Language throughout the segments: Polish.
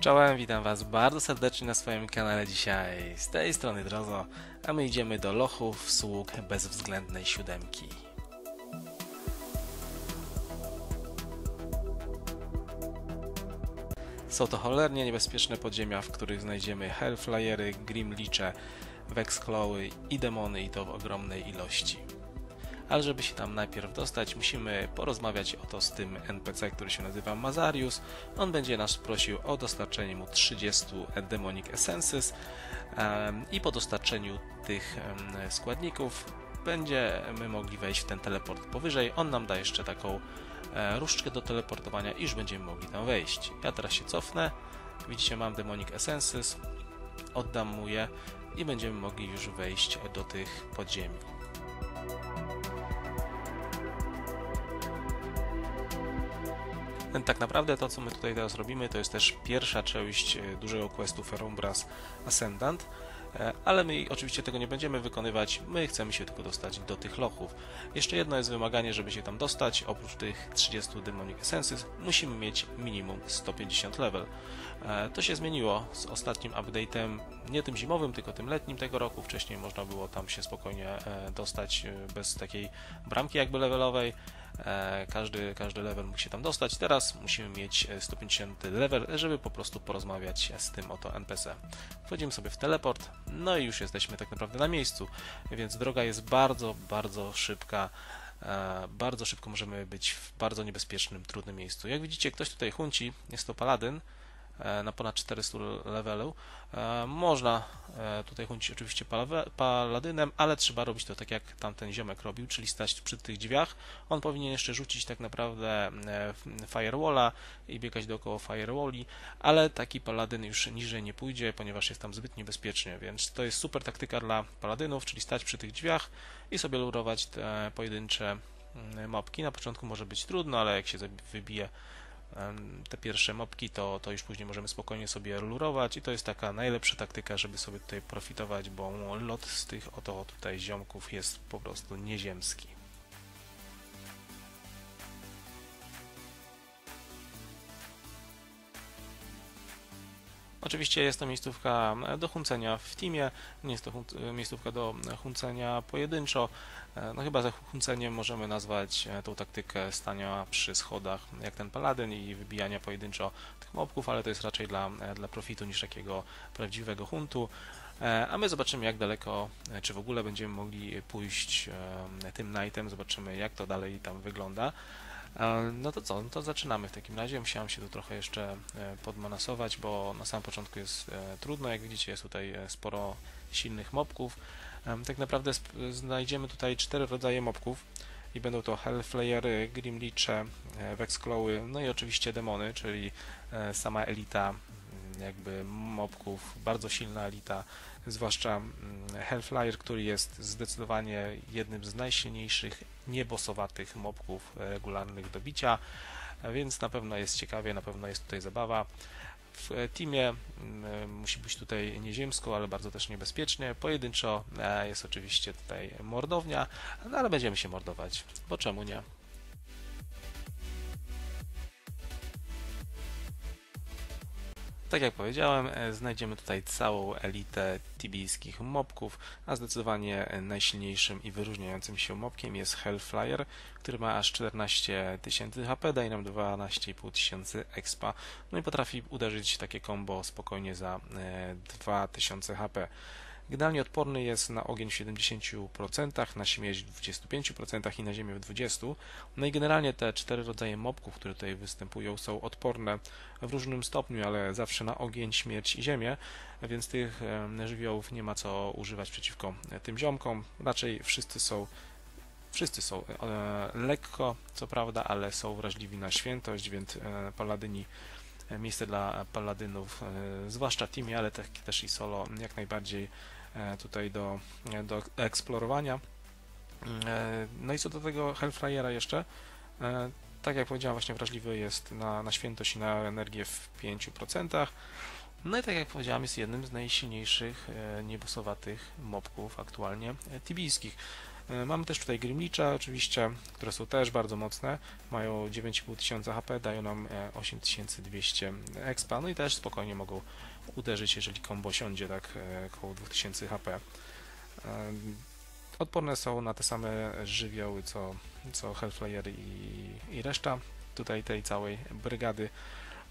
Czołem, witam Was bardzo serdecznie na swoim kanale dzisiaj. Z tej strony Drozo, a my idziemy do lochów sług bezwzględnej siódemki. Są to cholernie niebezpieczne podziemia, w których znajdziemy Hellflyery, Grimliche, Vexclawy i demony i to w ogromnej ilości. Ale żeby się tam najpierw dostać, musimy porozmawiać o to z tym NPC, który się nazywa Mazarius. On będzie nas prosił o dostarczenie mu 30 Demonic Essences i po dostarczeniu tych składników będziemy mogli wejść w ten teleport powyżej. On nam da jeszcze taką e, różdżkę do teleportowania i już będziemy mogli tam wejść. Ja teraz się cofnę. Widzicie, mam Demonic Essences. Oddam mu je i będziemy mogli już wejść do tych podziemi. Tak naprawdę to, co my tutaj teraz robimy, to jest też pierwsza część e, dużego questu Ferumbras Ascendant, e, ale my oczywiście tego nie będziemy wykonywać, my chcemy się tylko dostać do tych lochów. Jeszcze jedno jest wymaganie, żeby się tam dostać, oprócz tych 30 Demonic Essences, musimy mieć minimum 150 level. E, To się zmieniło z ostatnim update'em, nie tym zimowym, tylko tym letnim tego roku. Wcześniej można było tam się spokojnie dostać bez takiej bramki jakby levelowej. E, Każdy, każdy level mógł się tam dostać. Teraz musimy mieć e, 150 level, żeby po prostu porozmawiać z tym oto NPC. Wchodzimy sobie w teleport, no i już jesteśmy tak naprawdę na miejscu, więc droga jest bardzo, bardzo szybka. E, Bardzo szybko możemy być w bardzo niebezpiecznym, trudnym miejscu. Jak widzicie, ktoś tutaj hunci, jest to paladyn e, na ponad 400 levelu. E, Można e, tutaj huncić oczywiście paladynem, ale trzeba robić to tak jak tamten ziomek robił, czyli stać przy tych drzwiach. On powinien jeszcze rzucić tak naprawdę e, firewalla i biegać dookoła firewalli, ale taki paladyn już niżej nie pójdzie, ponieważ jest tam zbyt niebezpiecznie, więc to jest super taktyka dla paladynów, czyli stać przy tych drzwiach i sobie lurować te pojedyncze mm, mopki. Na początku może być trudno, ale jak się wybije te pierwsze mopki, to, to już później możemy spokojnie sobie lurować i to jest taka najlepsza taktyka, żeby sobie tutaj profitować, bo lot z tych oto tutaj ziomków jest po prostu nieziemski. Oczywiście jest to miejscówka do huncenia w teamie, nie jest to hun- miejscówka do huncenia pojedynczo. E, No chyba za hunceniem możemy nazwać e, tą taktykę stania przy schodach jak ten paladyn i wybijania pojedynczo tych mobków, ale to jest raczej dla, e, dla profitu niż takiego prawdziwego huntu. E, A my zobaczymy jak daleko, e, czy w ogóle będziemy mogli pójść e, tym nightem, zobaczymy jak to dalej tam wygląda. No to co, no to zaczynamy w takim razie. Musiałem się tu trochę jeszcze e, podmanasować, bo na samym początku jest e, trudno. Jak widzicie, jest tutaj e, sporo silnych mobków. Em, Tak naprawdę znajdziemy tutaj cztery rodzaje mobków i będą to Hellflayery, Grimliche, Vexclawy, no i oczywiście demony, czyli sama elita jakby mobków, bardzo silna elita, zwłaszcza mm, Hellflyer, który jest zdecydowanie jednym z najsilniejszych niebosowatych mobków e, regularnych do bicia, więc na pewno jest ciekawie, na pewno jest tutaj zabawa. W e, teamie mm, musi być tutaj nieziemsko, ale bardzo też niebezpiecznie. Pojedynczo e, jest oczywiście tutaj mordownia, no ale będziemy się mordować, bo czemu nie? Tak jak powiedziałem, e, znajdziemy tutaj całą elitę tibijskich mobków, a zdecydowanie e, najsilniejszym i wyróżniającym się mobkiem jest Hellflyer, który ma aż 14 tysięcy HP, daje nam 12,5 tysięcy expa, no i potrafi uderzyć takie combo spokojnie za e, 2000 HP. Generalnie odporny jest na ogień w 70%, na śmierć w 25% i na ziemię w 20%. No i generalnie te cztery rodzaje mobków, które tutaj występują, są odporne w różnym stopniu, ale zawsze na ogień, śmierć i ziemię, więc tych e, żywiołów nie ma co używać przeciwko e, tym ziomkom. Raczej wszyscy są Wszyscy są e, lekko, co prawda, ale są wrażliwi na świętość, więc e, paladyni, e, miejsce dla paladynów, e, zwłaszcza teamie, ale te- też i solo, jak najbardziej e, tutaj do, do eksplorowania. E, No i co do tego Hellflyera jeszcze, e, tak jak powiedziałem, właśnie wrażliwy jest na, na świętość i na energię w 5%. No i tak jak powiedziałem, jest jednym z najsilniejszych e, niebosowatych mobków aktualnie e, tibijskich. E, Mamy też tutaj Grimlicze oczywiście, które są też bardzo mocne, mają 9500 HP, dają nam e, 8200 expa, no i też spokojnie mogą uderzyć, jeżeli kombo siądzie tak e, około 2000 HP. E, Odporne są na te same żywioły co, co Hellflayer i, i reszta tutaj tej całej brygady.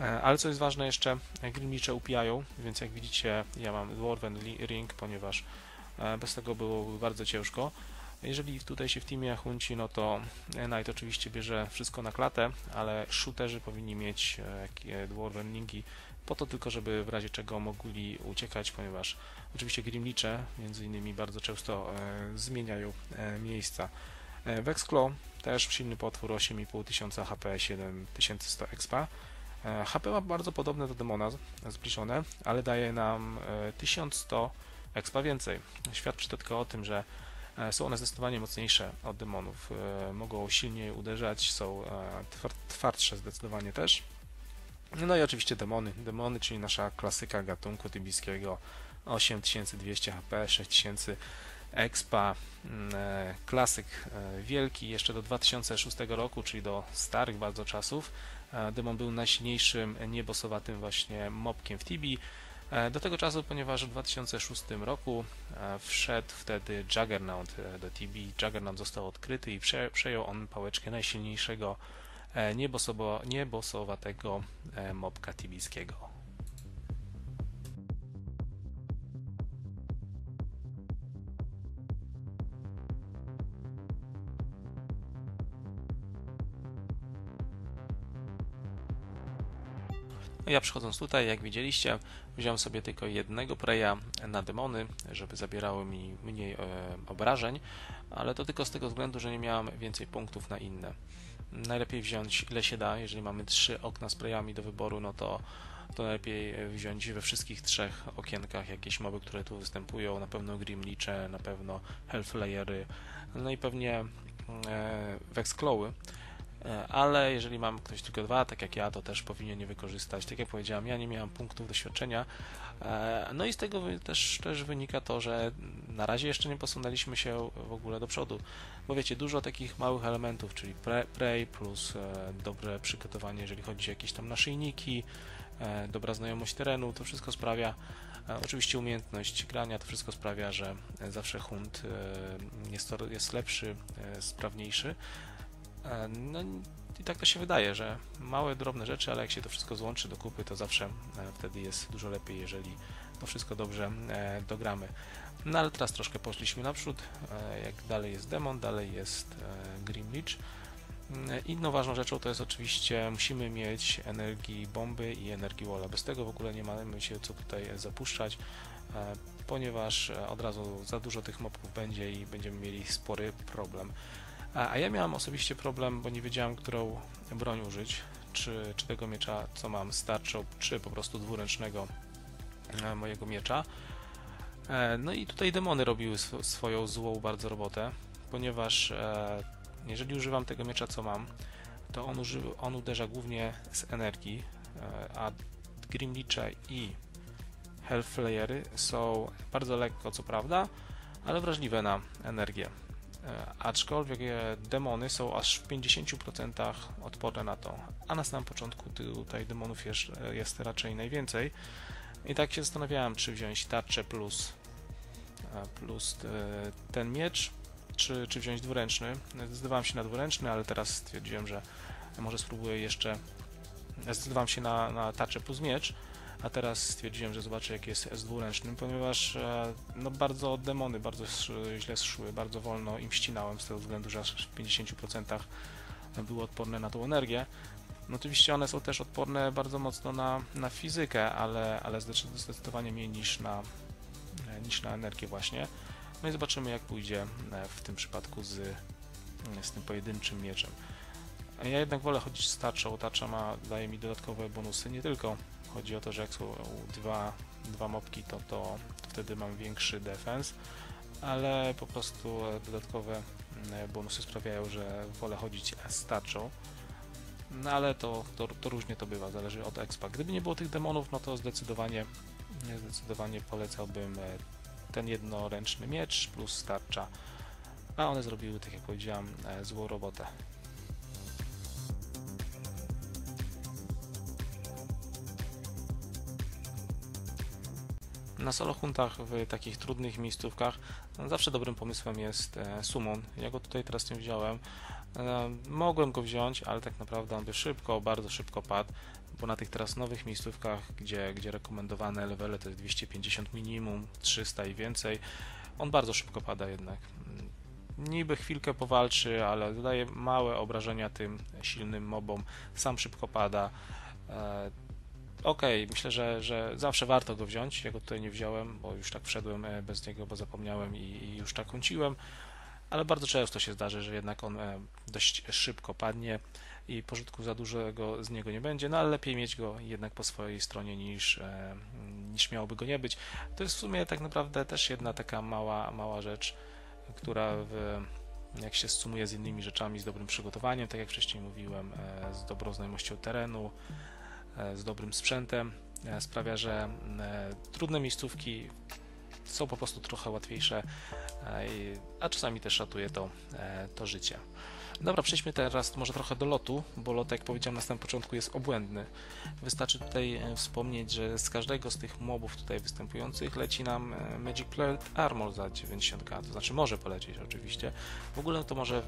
E, Ale co jest ważne jeszcze, e, Grimlicze upijają, więc jak widzicie ja mam Dwarven Ring, ponieważ bez tego byłoby bardzo ciężko. Jeżeli tutaj się w teamie hunci, no to Knight oczywiście bierze wszystko na klatę, ale shooterzy powinni mieć Dwarven Linki po to tylko, żeby w razie czego mogli uciekać, ponieważ oczywiście Grimlicze między innymi bardzo często e, zmieniają e, miejsca. E, Vexclaw też silny potwór 8500 HP, 7100 expa. HP ma bardzo podobne do demona zbliżone, ale daje nam e, 1100 expa więcej. Świadczy to tylko o tym, że są one zdecydowanie mocniejsze od demonów. Mogą silniej uderzać, są twar- twardsze zdecydowanie też. No i oczywiście demony. Demony, czyli nasza klasyka gatunku tybijskiego 8200 HP, 6000 expa, mm, e, klasyk e, wielki jeszcze do 2006 roku, czyli do starych bardzo czasów. E, Demon był najsilniejszym niebosowatym właśnie mobkiem w Tibi. Do tego czasu, ponieważ w 2006 roku wszedł wtedy Juggernaut do Tibi. Juggernaut został odkryty i prze, przejął on pałeczkę najsilniejszego e, niebosobo, niebosowatego e, mobka tibijskiego. No ja przychodząc tutaj, jak widzieliście, wziąłem sobie tylko jednego preja na demony, żeby zabierały mi mniej e, obrażeń, ale to tylko z tego względu, że nie miałem więcej punktów na inne. Najlepiej wziąć ile się da, jeżeli mamy trzy okna z do wyboru, no to, to najlepiej wziąć we wszystkich trzech okienkach jakieś moby, które tu występują, na pewno Grimlicze, na pewno Hellflayery, no i pewnie e, Vexclawy. E, ale jeżeli mam ktoś tylko dwa, tak jak ja, to też powinien je wykorzystać. Tak jak powiedziałem, ja nie miałem punktów doświadczenia, e, no i z tego też, też wynika to, że na razie jeszcze nie posunęliśmy się w ogóle do przodu, bo wiecie, dużo takich małych elementów, czyli pre- prey plus e, dobre przygotowanie, jeżeli chodzi o jakieś tam naszyjniki, dobra znajomość terenu, to wszystko sprawia, oczywiście umiejętność grania, to wszystko sprawia, że zawsze hunt jest, jest lepszy, sprawniejszy. E, No i tak to się wydaje, że małe, drobne rzeczy, ale jak się to wszystko złączy do kupy, to zawsze e, wtedy jest dużo lepiej, jeżeli to wszystko dobrze e, dogramy. No ale teraz troszkę poszliśmy naprzód, jak dalej jest demon, dalej jest Grimlich. Inną ważną rzeczą to jest oczywiście musimy mieć energii bomby i energii walla. Bez tego w ogóle nie mamy się co tutaj zapuszczać, ponieważ od razu za dużo tych mobków będzie i będziemy mieli spory problem. A, ja miałem osobiście problem, bo nie wiedziałem, którą broń użyć. Czy, czy tego miecza, co mam, starczą, czy po prostu dwuręcznego e, mojego miecza. E, No i tutaj demony robiły sw- swoją złą bardzo robotę, ponieważ e, jeżeli używam tego miecza, co mam, to on, on uderza głównie z energii, a Grimlicze i Hellflayery są bardzo lekko, co prawda, ale wrażliwe na energię. E, aczkolwiek e, demony są aż w 50% odporne na to, a na samym początku tutaj demonów jest, jest raczej najwięcej. I tak się zastanawiałem, czy wziąć tarczę plus, e, plus e, ten miecz, czy, czy wziąć dwuręczny. Zdecydowałem się na dwuręczny, ale teraz stwierdziłem, że może spróbuję jeszcze. Zdecydowałem się na, na tarczę plus miecz, a teraz stwierdziłem, że zobaczę jak jest z dwuręcznym, ponieważ e, no bardzo demony bardzo źle szły, bardzo wolno im ścinałem z tego względu, że aż w 50% były odporne na tą energię. No oczywiście one są też odporne bardzo mocno na, na fizykę, ale, ale zdecyd- zdecydowanie mniej niż na, e, niż na energię właśnie. No i zobaczymy jak pójdzie e, w tym przypadku z, z tym pojedynczym mieczem. Ja jednak wolę chodzić z tarczą. Tarcza ma, daje mi dodatkowe bonusy. Nie tylko chodzi o to, że jak są dwa, dwa mopki, to, to wtedy mam większy defense, ale po prostu dodatkowe mm, bonusy sprawiają, że wolę chodzić z tarczą. No ale to, to, to różnie to bywa, zależy od expa. Gdyby nie było tych demonów, no to zdecydowanie, zdecydowanie polecałbym e, ten jednoręczny miecz plus tarcza. a one zrobiły, tak jak powiedziałem, e, złą robotę. Na solo huntach w takich trudnych miejscówkach no, zawsze dobrym pomysłem jest e, summon. Ja go tutaj teraz nie wziąłem. E, mogłem go wziąć, ale tak naprawdę on by szybko, bardzo szybko padł, bo na tych teraz nowych miejscówkach, gdzie, gdzie rekomendowane levele to jest 250 minimum, 300 i więcej, on bardzo szybko pada jednak. Niby chwilkę powalczy, ale zadaje małe obrażenia tym silnym mobom, sam szybko pada. E, ok, myślę, że, że zawsze warto go wziąć. Ja go tutaj nie wziąłem, bo już tak wszedłem e, bez niego, bo zapomniałem i, i już tak kąciłem. Ale bardzo często się zdarzy, że jednak on e, dość szybko padnie i pożytku za dużego z niego nie będzie, no ale lepiej mieć go jednak po swojej stronie niż, e, niż miałoby go nie być. To jest w sumie tak naprawdę też jedna taka mała, mała rzecz, która w, jak się sumuje z innymi rzeczami, z dobrym przygotowaniem, tak jak wcześniej mówiłem, z dobrą znajomością terenu, z dobrym sprzętem e, sprawia, że e, trudne miejscówki są po prostu trochę łatwiejsze, a czasami też ratuje to, to życie. Dobra, przejdźmy teraz może trochę do lotu, bo lot, jak powiedziałem na samym początku, jest obłędny. Wystarczy tutaj wspomnieć, że z każdego z tych mobów tutaj występujących leci nam Magic Plate Armor za 90k, to znaczy może polecieć oczywiście. W ogóle to może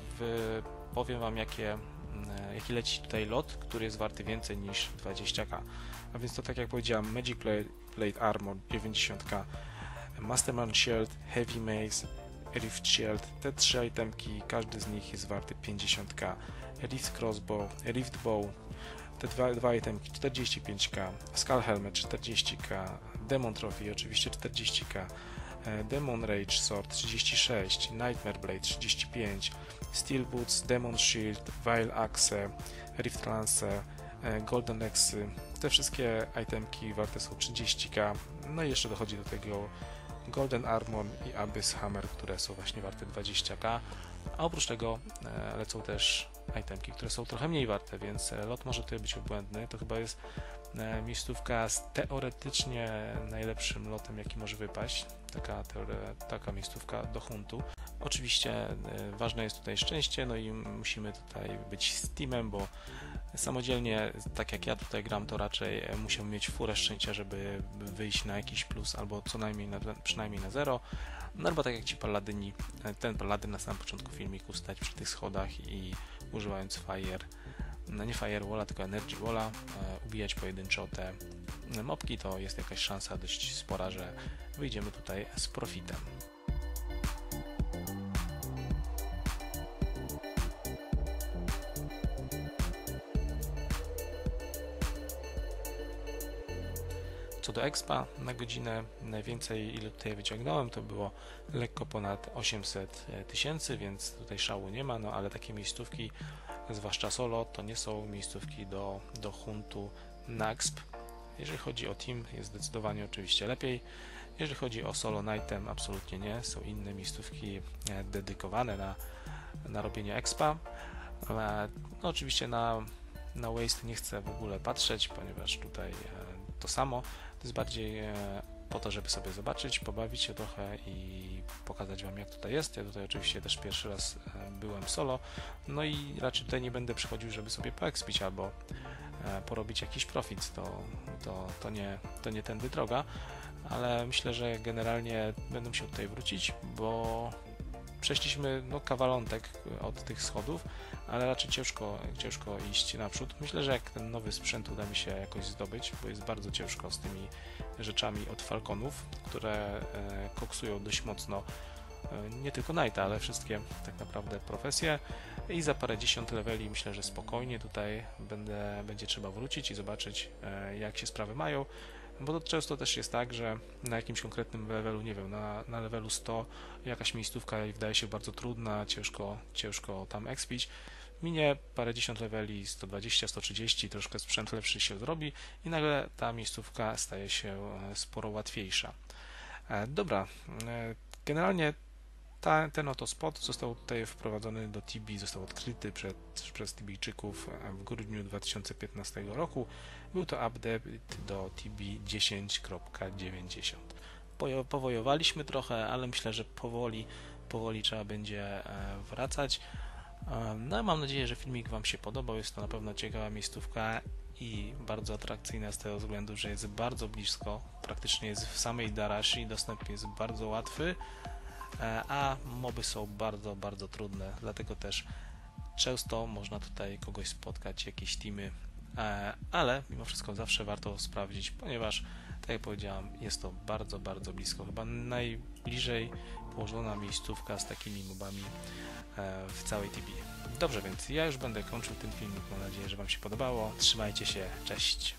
powiem Wam, jakie E, jaki leci tutaj lot, który jest warty więcej niż 20k. A więc to tak jak powiedziałem, Magic Plate, Armor 90k, Masterman Shield, Heavy Mace, Rift Shield, te trzy itemki, każdy z nich jest warty 50k. Rift Crossbow, Rift Bow, te dwa, dwa itemki 45k, Skull Helmet 40k, Demon Trophy oczywiście 40k, e, Demon Rage Sword 36, Nightmare Blade 35, Steel Boots, Demon Shield, Vile Axe, Rift Lance, e, Golden Axy. Te wszystkie itemki warte są 30k. No i jeszcze dochodzi do tego Golden Armor i Abyss Hammer, które są właśnie warte 20k. A oprócz tego e, lecą też itemki, które są trochę mniej warte, więc e, lot może tutaj być obłędny. To chyba jest miejscówka z teoretycznie najlepszym lotem, jaki może wypaść. Taka, teore, taka miejscówka do huntu. Oczywiście e, ważne jest tutaj szczęście, no i musimy tutaj być z teamem, bo samodzielnie, tak jak ja tutaj gram, to raczej e, musiałbym mieć furę szczęścia, żeby wyjść na jakiś plus, albo co najmniej na, przynajmniej na zero. No albo tak jak ci paladyni, e, ten paladyn na samym początku filmiku stać przy tych schodach i używając fire, no nie firewalla, tylko energy walla, ubijać pojedynczo te mopki, to jest jakaś szansa dość spora, że wyjdziemy tutaj z profitem. Co do expa na godzinę, najwięcej ile tutaj wyciągnąłem to było lekko ponad 800 tysięcy, więc tutaj szału nie ma, no ale takie miejscówki, zwłaszcza solo, to nie są miejscówki do, do huntu na exp. Jeżeli chodzi o team, jest zdecydowanie oczywiście lepiej. Jeżeli chodzi o solo nightem, absolutnie nie. Są inne miejscówki e, dedykowane na, na robienie expa. E, no, oczywiście na, na waste nie chcę w ogóle patrzeć, ponieważ tutaj e, to samo. To jest bardziej po to, żeby sobie zobaczyć, pobawić się trochę i pokazać Wam jak tutaj jest. Ja tutaj oczywiście też pierwszy raz byłem solo, no i raczej tutaj nie będę przychodził, żeby sobie poekspić albo porobić jakiś profit, to, to, to, nie, to nie tędy droga. Ale myślę, że generalnie będę musiał tutaj wrócić, bo przeszliśmy no, kawalątek od tych schodów, ale raczej ciężko, ciężko iść naprzód. Myślę, że jak ten nowy sprzęt uda mi się jakoś zdobyć, bo jest bardzo ciężko z tymi rzeczami od Falconów, które e, koksują dość mocno e, nie tylko Knighta, ale wszystkie tak naprawdę profesje i za parę dziesiąt leveli myślę, że spokojnie tutaj będę, będzie trzeba wrócić i zobaczyć e, jak się sprawy mają. Bo to często też jest tak, że na jakimś konkretnym levelu, nie wiem, na, na levelu 100 jakaś miejscówka wydaje się bardzo trudna, ciężko, ciężko tam expić. Minie parę dziesiąt leveli, 120, 130, troszkę sprzęt lepszy się zrobi i nagle ta miejscówka staje się e, sporo łatwiejsza. E, dobra, e, generalnie ta, ten oto spot został tutaj wprowadzony do TB, został odkryty przed, przez Tibijczyków w grudniu 2015 roku. Był to update do TB 10.90. Powojowaliśmy trochę, ale myślę, że powoli powoli trzeba będzie e, wracać. E, No, mam nadzieję, że filmik Wam się podobał. Jest to na pewno ciekawa miejscówka i bardzo atrakcyjna z tego względu, że jest bardzo blisko, praktycznie jest w samej Darashi, dostęp jest bardzo łatwy, e, a moby są bardzo, bardzo trudne, dlatego też często można tutaj kogoś spotkać, jakieś teamy, ale mimo wszystko zawsze warto sprawdzić, ponieważ, tak jak powiedziałam, jest to bardzo, bardzo blisko, chyba najbliżej położona miejscówka z takimi mobami e, w całej TB. Dobrze, więc ja już będę kończył ten filmik. Mam nadzieję, że Wam się podobało. Trzymajcie się, cześć.